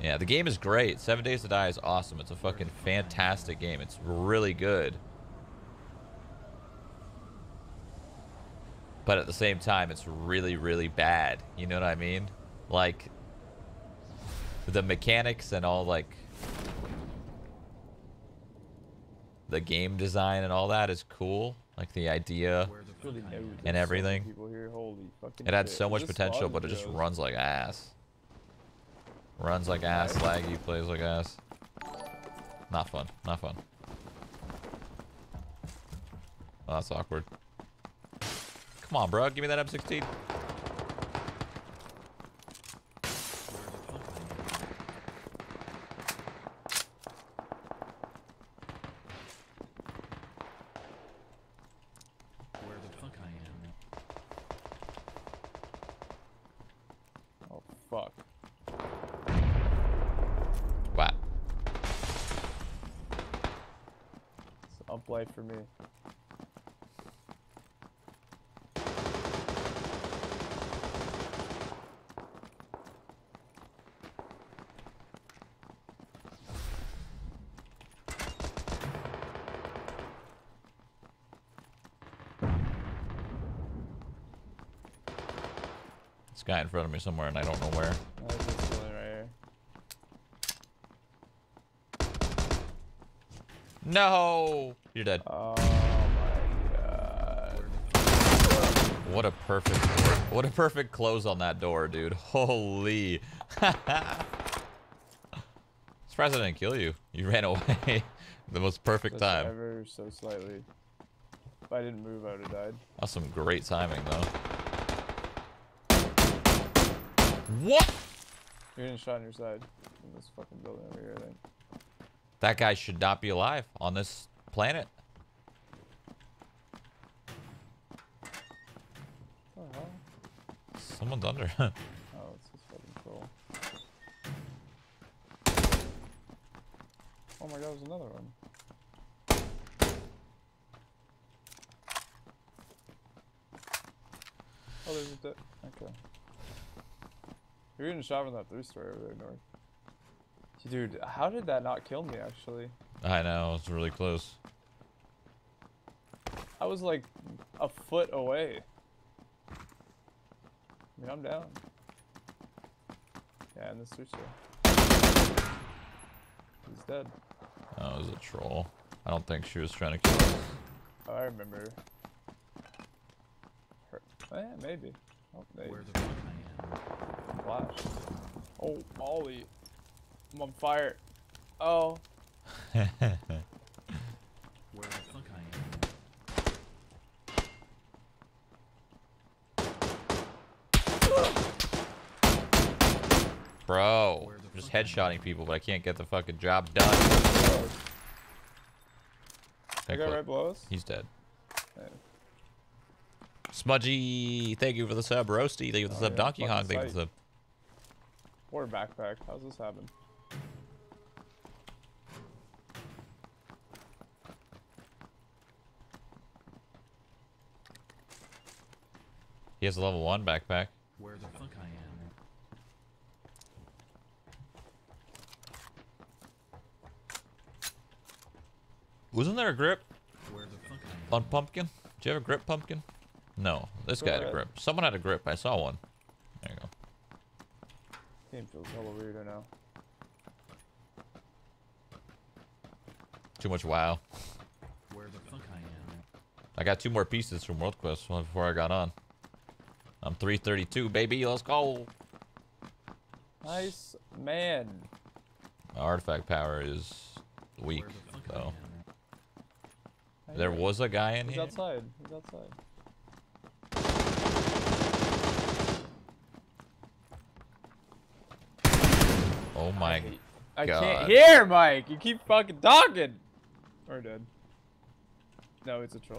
Yeah, the game is great. Seven Days to Die is awesome. It's a fucking fantastic game. It's really good. But at the same time, it's really, really bad. You know what I mean? Like, the mechanics and all, like, the game design and all that is cool. Like, the idea and there's so many everything. people here, holy fucking It had so much potential, but it just runs like ass. Runs like ass, laggy, plays like ass. Not fun. Not fun. Oh, that's awkward. Come on, bro. Give me that M16. Where the fuck I am. Oh fuck. Wow. It's up life for me. This guy in front of me somewhere, and I don't know where. No! You're dead. Oh my god. What a perfect what a perfect close on that door, dude. Holy. Surprised I didn't kill you. You ran away. the most perfect Just time. Ever so slightly. If I didn't move, I would have died. That's some great timing, though. What? You're getting shot on your side. In this fucking building over here, I think. That guy should not be alive on this planet. Someone's under. Oh, fucking troll. Oh my god, there's another one. Oh, there's a dead. Okay. You're getting shot from that three story over there, north. Dude, how did that not kill me, actually? I know, it's really close. I was like a foot away. I mean, I'm down. Yeah, and this three story. He's dead. Oh, it was a troll. I don't think she was trying to kill us. Oh, I remember. Her. Eh, maybe. Oh, they Where the fuck I am. flash. Oh, Molly. I'm on fire. Oh. Where the fuck I am. Bro, I'm just fuck am I? headshotting people, but I can't get the fucking job done. That guy right below us? He's dead. Yeah. Smudgy, thank you for the sub. Roasty, thank you for the Oh, sub. yeah, Donkey Kong, thank you for the sub. Or backpack. How's this happen? He has a level one backpack. Where the fuck I am. Wasn't there a grip Where the fuck I am. on Pumpkin? Do you have a grip, Pumpkin? No, this guy had a grip. Someone had a grip. I saw one. There you go. Game feels hella weirder now. Too much WoW. Where the fuck I am. I got two more pieces from World Quest before I got on. I'm 332, baby. Let's go. Nice man. My artifact power is weak, Where the fuck I though. There was a guy in He's here. outside. He's outside. Oh my I God. can't hear, Mike. You keep fucking talking. We're dead. No, it's a troll.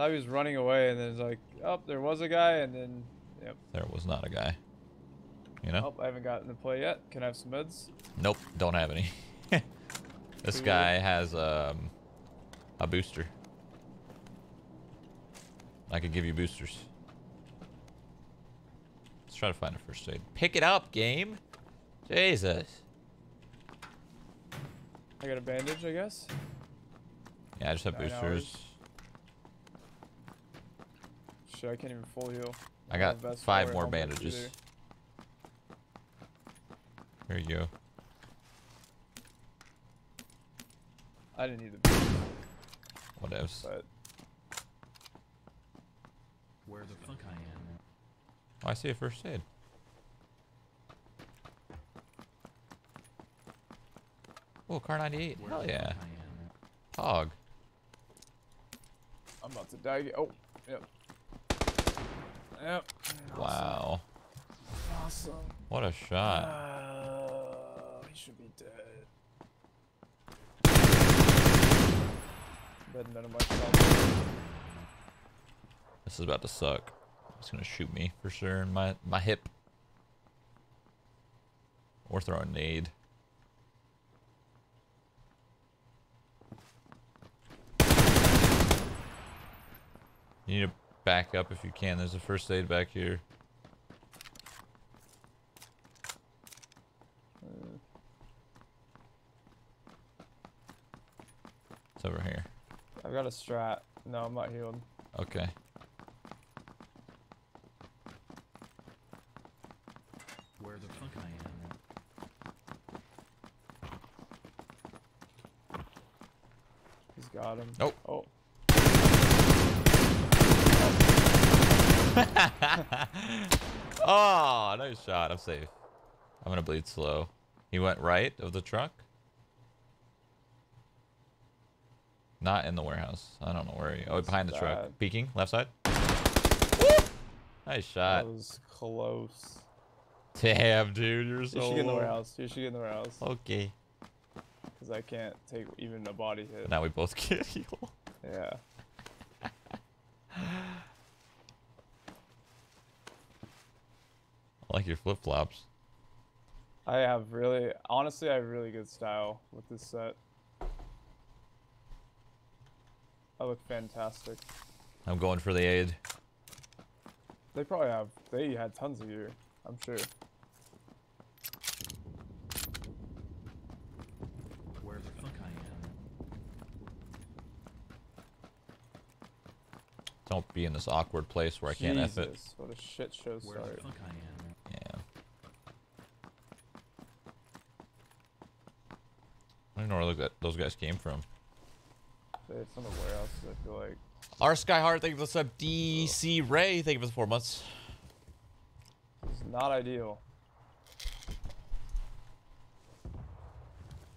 I thought he was running away, and then it's like, oh, there was a guy, and then, yep. There was not a guy. You know? Oh, I haven't gotten to play yet. Can I have some meds? Nope, don't have any. this guy has um, a booster. I could give you boosters. Let's try to find a first aid. Pick it up, game. Jesus. I got a bandage, I guess. Yeah, I just have Nine boosters. hours. Shit, I can't even full heal. I got five more bandages. either. Here you go. I didn't need the boost, What else? but Where the fuck I am? Oh, I see a first aid. Oh, car 98. Where Hell yeah. fuck I am? Pog. I'm about to die. again. Oh, yep. Yep. Wow. Awesome. What a shot. Uh, he should be dead. Dead none of myself. This is about to suck. It's gonna shoot me for sure in my my hip. Or throw a nade. You need to back up if you can. There's a first aid back here. It's over here. I've got a strat. No, I'm not healed. Okay. Where the fuck am I am? He's got him. Oh. Oh. oh, nice shot. I'm safe. I'm gonna bleed slow. He went right of the truck. Not in the warehouse. I don't know where he. Oh, behind the truck. Peeking, left side. Nice shot. That was close. Damn, dude, you're so. You should get in the warehouse. You should get in the warehouse. Okay. Because I can't take even a body hit. Now we both get healed. Yeah. Like your flip flops. I have really, honestly, I have really good style with this set. I look fantastic. I'm going for the aid. They probably have, they had tons of gear, I'm sure. Where the fuck I am? Don't be in this awkward place where I can't F it. Jesus, what a shit show Where start. the fuck I am? Yeah. I don't know where those- those guys came from. They from the warehouses, I feel like. R Skyheart, thank you for the sub. DC Ray, thank you for the four months. It's not ideal.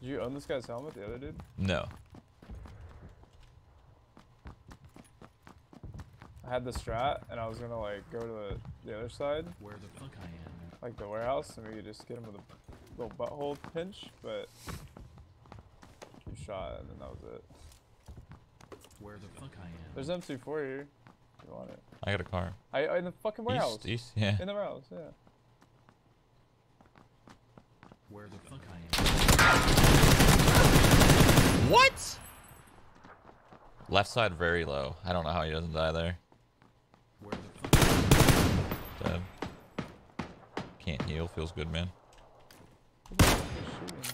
Did you own this guy's helmet, the other dude? No. I had the strat, and I was gonna like go to the, the other side, Where the fuck I am? like the warehouse, and we could just get him with a little butthole pinch, but you shot, and then that was it. Where the fuck I am? There's M24 here. If you want it? I got a car. I oh, in the fucking warehouse. East, east, yeah. In the warehouse, yeah. Where the fuck I am? What? Left side very low. I don't know how he doesn't die there. Where the fuck Dead. Can't heal. Feels good, man. Who the fuck is shooting?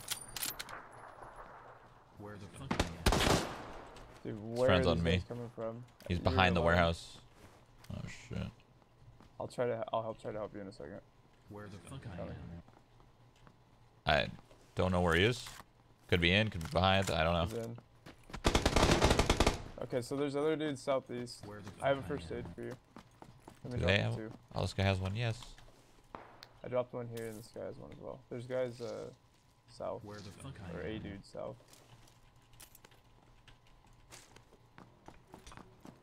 Where the fuck Dude, where friend's are on me. coming from? He's You're behind the warehouse. Oh shit. I'll try to. I'll help. Try to help you in a second. Where the fuck I Coming. am? I don't know where he is. Could be in, could be behind. I don't know. He's in. Okay, so there's other dudes southeast. Where the fuck I have a first am? aid for you. Let me Do they have- too. Oh, this guy has one. Yes. I dropped one here, and this guy has one as well. There's guys uh south Where the fuck I or am? a dude south.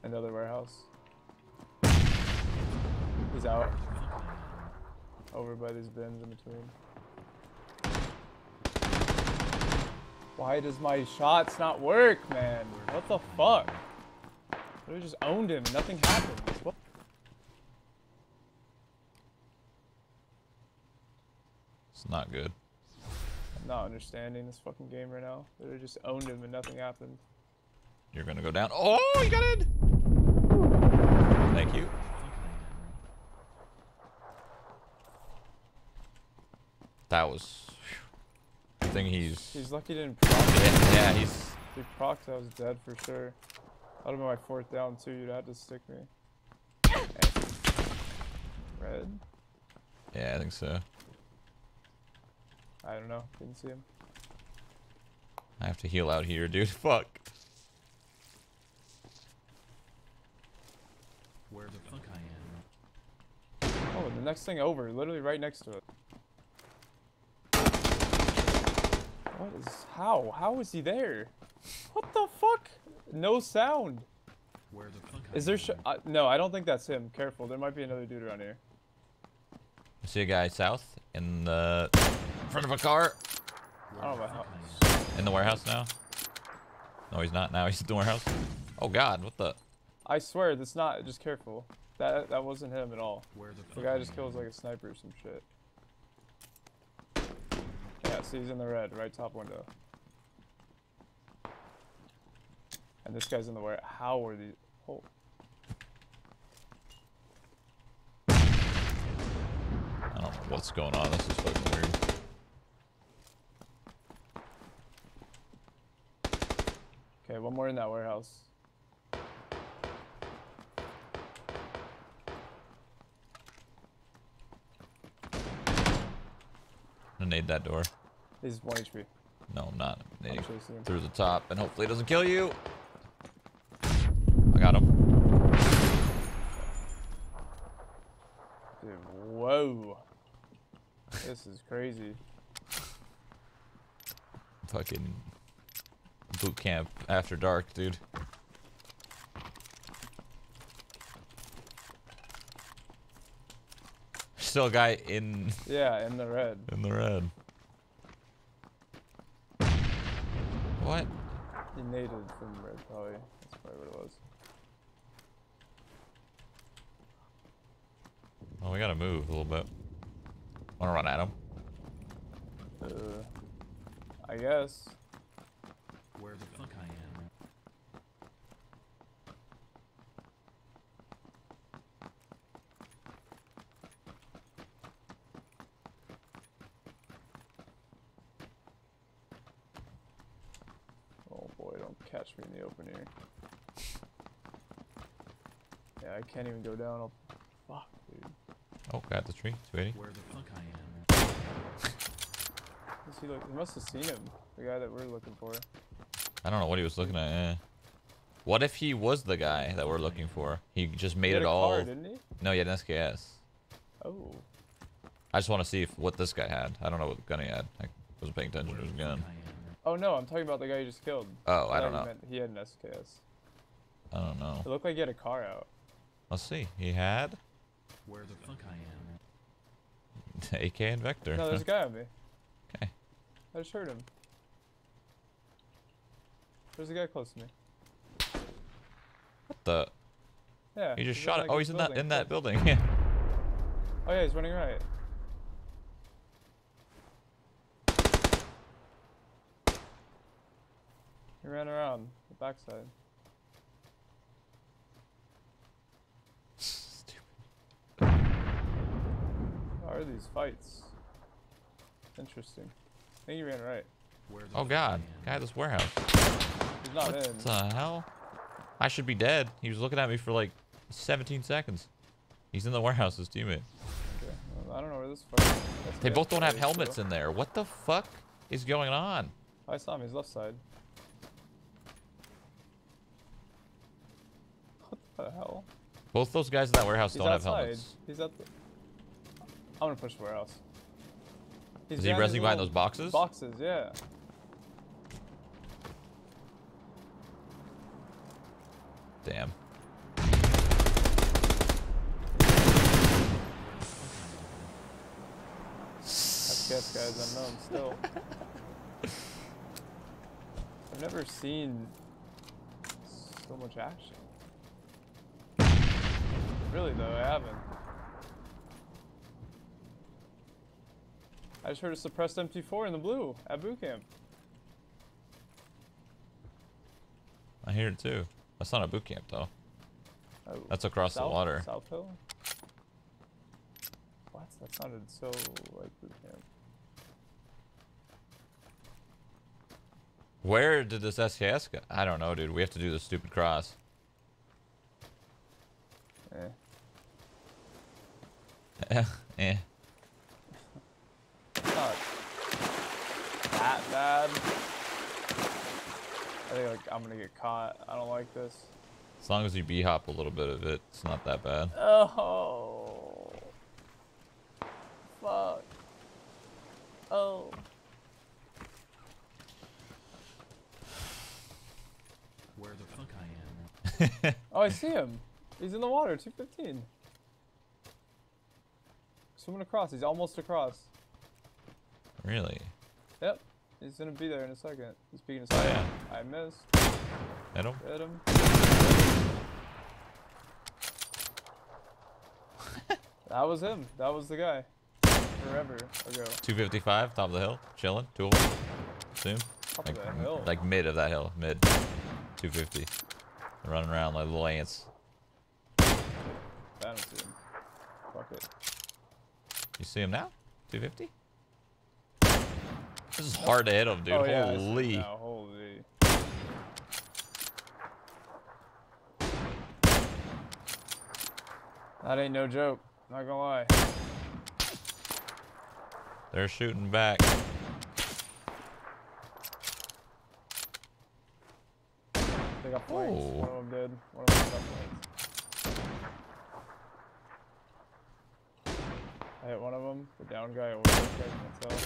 Another warehouse. He's out the fuck I am? over by these bins in between. Why does my shots not work, man? What the fuck? We just owned him and nothing happened. What? It's not good. I'm not understanding this fucking game right now. They just owned him and nothing happened. You're gonna go down. Oh, you got in. Thank you. Fuck I am. That was. I think he's. He's lucky he didn't proc. Yeah, yeah, he's. If he procced, I was dead for sure. That would have been my fourth down too. You'd have to stick me. Red? Yeah, I think so. I don't know. Didn't see him. I have to heal out here, dude. Fuck. Where the fuck I am. Oh, the next thing over, literally right next to it. What is how? How is he there? What the fuck? No sound. Where the fuck Is there? Sh uh, no, I don't think that's him. Careful, there might be another dude around here. I see a guy south in the front of a car Where I don't the know fuck how- I am. in the warehouse now. No, he's not. Now he's in the warehouse. Oh God, what the? I swear, that's not. Just careful. That that wasn't him at all. Where the The guy just am. kills like a sniper or some shit. See, he's in the red, right top window. And this guy's in the where? How are these? Oh, I don't know what's going on. This is fucking weird. okay, one more in that warehouse. I'm gonna nade that door. He's one HP. No, I'm not. I'm I'm nading chasing him. through the top, and hopefully it doesn't kill you. I got him. Dude, whoa. This is crazy. Fucking boot camp after dark, dude. Still a guy in Yeah, in the red. in the red. What? He naded from red, probably. That's probably what it was. Oh, we gotta move a little bit. Wanna run at him? Uh, I guess. Where the fuck I am. Oh boy, don't catch me in the open here. Yeah, I can't even go down. I'll... Fuck, dude. Oh, got the tree. 280. Where the fuck I am. Is he, look, he must have seen him. The guy that we're looking for. I don't know what he was looking at. Eh. What if he was the guy that we're looking for? He just He made had it a all. Car, didn't he? no, he had an SKS. Oh. I just want to see if what this guy had. I don't know what gun he had. I wasn't paying attention to his fuck gun. I am. Oh no, I'm talking about the guy you just killed. Oh, I thought don't know. He had an SKS. I don't know. It looked like he had a car out. Let's see. He had Where the fuck I am. AK and Vector. No, there's a guy on me. Okay. I just heard him. There's a guy close to me. What the? Yeah. He just shot it. like, Oh, he's in that building, in that close. building. Yeah. Oh yeah, he's running right. He ran around the backside. Stupid. What are these fights? Interesting. I think he ran right. Where Oh God, guy at this warehouse. He's not What in. the hell? I should be dead. He was looking at me for like 17 seconds. He's in the warehouse, his teammate. Okay. Well, I don't know where this that's They both don't have helmets in there. What the fuck is going on? I saw him. He's left side. What the hell? Both those guys in that warehouse He's don't have outside. helmets. He's at the. I'm gonna push the warehouse. He's Is he resting behind those boxes? Boxes, yeah. Damn. That's guess guys unknown still. I've never seen so much action. Really though, I haven't. I just heard a suppressed M24 in the blue at boot camp. I hear it too. That's not a boot camp though. Oh, That's across south, the water. South Hill? What? That sounded so like boot camp. Where did this SKS go? I don't know, dude. We have to do the stupid cross. Eh eh. It's not that bad. I think like I'm gonna get caught. I don't like this. As long as you b-hop a little bit of it, it's not that bad. Oh. Fuck. Oh. Where the fuck I am. Oh, I see him. He's in the water. 215. Swimming across. He's almost across. Really? Yep. He's gonna be there in a second. He's peeking his Oh, head. yeah. I missed. Hit him? Hit him. that was him. That was the guy. Forever ago. 255, top of the hill, chilling, two oh of them. Soon. Top Like, of the hill. like mid of that hill, mid. 250. Running around like little ants. I don't see him. Fuck it. You see him now? 250? This is hard to hit him, dude. oh, yeah, I see him Holy. now. Holy. That ain't no joke. Not gonna lie. They're shooting back. They got flanked. Oh. One of them did. One of them got flanked. I hit one of them. The down guy over there. I can't tell.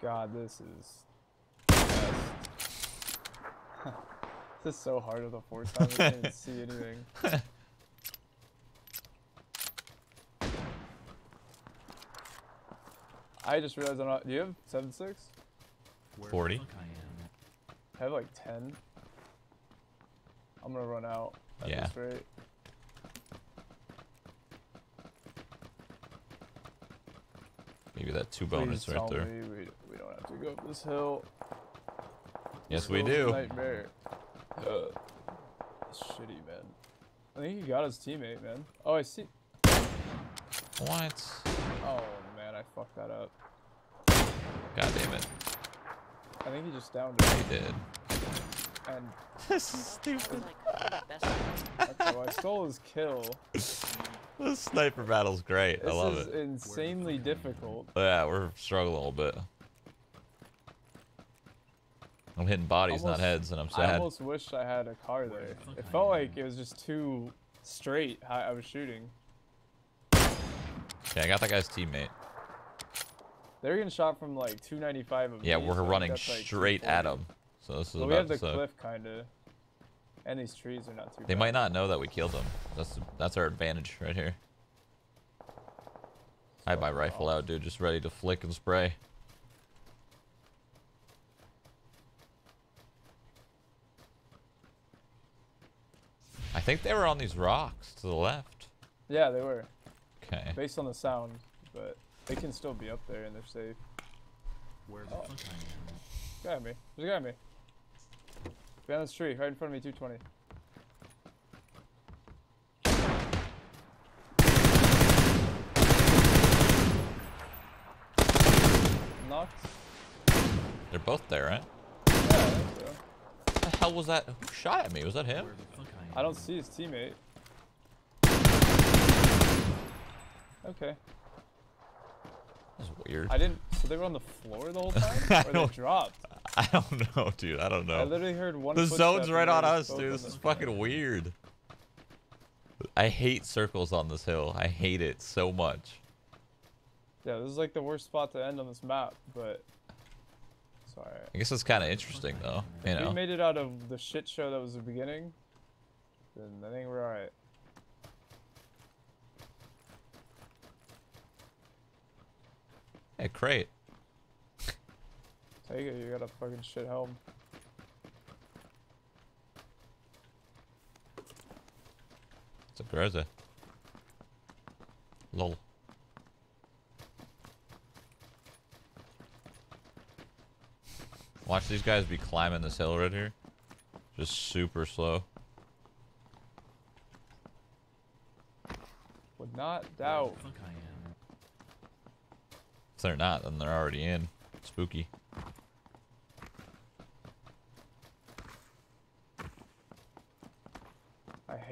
God, this is. this is so hard with a four time. I can't even see anything. I just realized I'm not. Do you have seven six? 40. I. I have like 10. I'm gonna run out at Yeah. this rate. Maybe that two Please bonus right there. we, we don't have to go up this hill. Yes, This we do. Nightmare. It's shitty, man. I think he got his teammate, man. Oh, I see. What? Oh, man, I fucked that up. God damn it. I think he just downed him. He did. And This is stupid. like best okay, well, I stole his kill. This sniper battle's great. This I love it. This is insanely difficult. Yeah, we're struggling a little bit. I'm hitting bodies, not heads, and I'm sad. I almost wish I had a car there. It felt like it was just too straight how I was shooting. Okay, I got that guy's teammate. They're getting shot from like 295 of Yeah, these, we're running like, straight at 240. him. So this is But we have the cliff kinda. And these trees are not too They bad. might not know that we killed them. That's that's our advantage right here. I have my rifle off. out, dude, just ready to flick and spray. I think they were on these rocks to the left. Yeah, they were. Okay. Based on the sound, but they can still be up there and they're safe. Where the Oh. fuck I am. Guy on me. There's a guy me. Behind this tree, right in front of me, 220. Knocked? They're both there, right? Yeah, I think so. What the hell was that? Who shot at me? Was that him? Where the fuck I don't see his teammate. Okay. That's weird. I didn't. So they were on the floor the whole time? I Or they don't- dropped? I don't know, dude. I don't know. I literally heard one The zone's right on us, dude. This is fucking weird. I hate circles on this hill. I hate it so much. Yeah, this is like the worst spot to end on this map, but. Sorry. I guess it's kind of interesting, though. You If we made it out of the shit show that was the beginning, then I think we're alright. Hey, crate. Take it, you got a fucking shit helm. It's a Groza. Lol. Watch these guys be climbing this hill right here. Just super slow. Would not doubt. the fuck I am. If they're not, then they're already in. Spooky.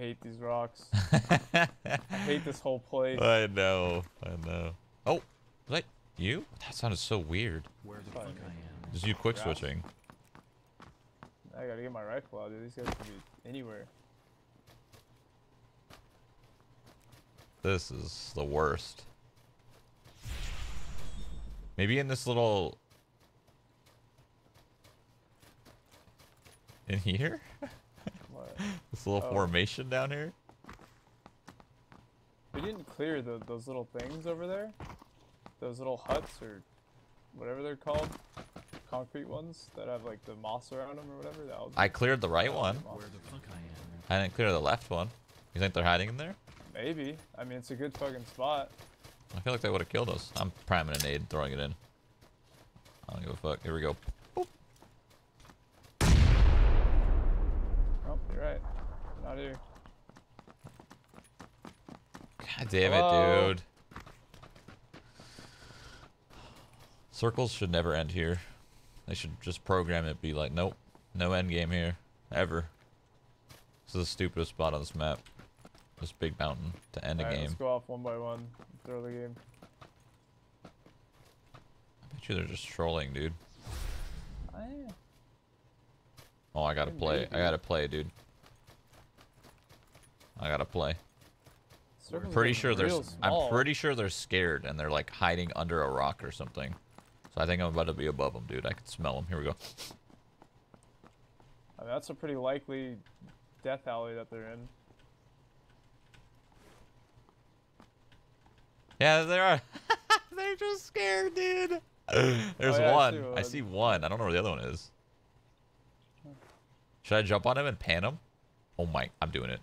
Hate these rocks. I hate this whole place. I know. I know. Oh, was that you? That sounded so weird. Where the Fine. fuck I am. Just you quick Grass. switching. I gotta get my rifle out, dude. These guys can be anywhere. This is the worst. Maybe in this little... In here? This little Oh. formation down here? We didn't clear the, those little things over there. Those little huts or whatever they're called. Concrete ones that have like the moss around them or whatever. That was I cleared the right one. Where the fuck I am. I didn't clear the left one. You think they're hiding in there? Maybe. I mean, it's a good fucking spot. I feel like they would have killed us. I'm priming a nade, throwing it in. I don't give a fuck. Here we go. Oh, you're right. God damn Hello? it, oh. dude. Circles should never end here. They should just program it be like, nope, no end game here. Ever. This is the stupidest spot on this map. This big mountain to end a game. let's go off one by one. Throw the game. I bet you they're just trolling, dude. Yeah. Oh, I gotta play. I gotta play, dude. I gotta play. Circles pretty sure they're. real s- I'm pretty sure they're scared and they're like hiding under a rock or something. So I think I'm about to be above them, dude. I can smell them. Here we go. I mean, that's a pretty likely death alley that they're in. Yeah, they are. they're just scared, dude. There's oh, yeah, I one. I see one. I don't know where the other one is. Should I jump on him and pan him? Oh my! I'm doing it.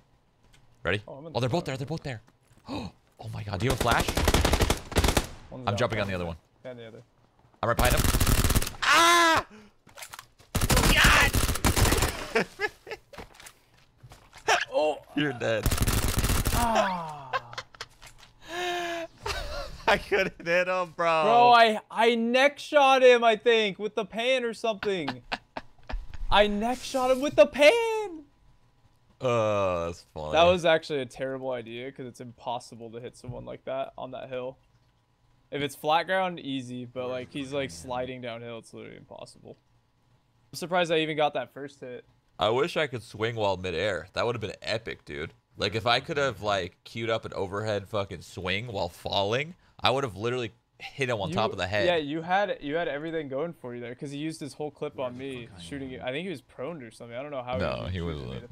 Ready? Oh, Oh, they're both there. They're both there. Oh my god! Do you have a flash? One's I'm down, jumping on the other one. And the other. I'm right behind him. Ah! God! Oh! You're dead. Ah! I couldn't hit him, bro. Bro, I I neck shot him. I think with the pan or something. I neck shot him with the pan. Oh, that's funny. That was actually a terrible idea because it's impossible to hit someone like that on that hill. If it's flat ground, easy, but like he's like sliding downhill, it's literally impossible. I'm surprised I even got that first hit. I wish I could swing while midair. That would have been epic, dude. Like if I could have like queued up an overhead fucking swing while falling, I would have literally hit him on top of the head. Yeah, you had you had everything going for you there because he used his whole clip Where on me shooting it. I think he was prone or something. I don't know how. No, was he wasn't. the